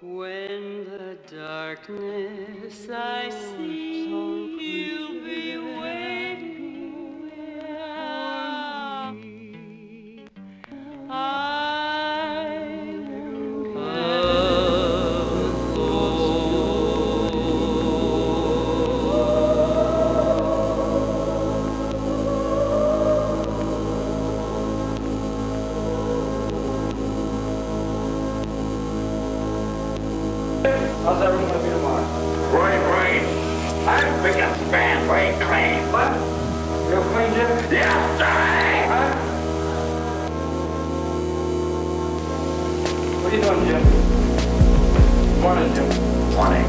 When the darkness I see, How's everyone gonna be tomorrow? Roy Green. I'm biggest fan, Roy Green. What? Real clean, Jim? Yes, sir. Huh? What are you doing, Jim? Morning, Jim. Morning.